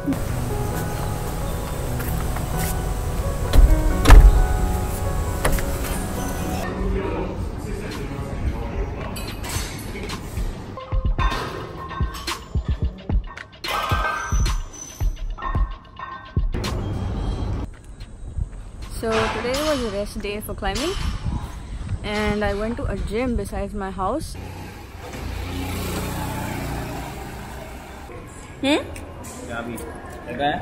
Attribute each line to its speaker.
Speaker 1: So today was a rest day for climbing and I went to a gym besides my house. Hmm?
Speaker 2: क्या भी लगा है।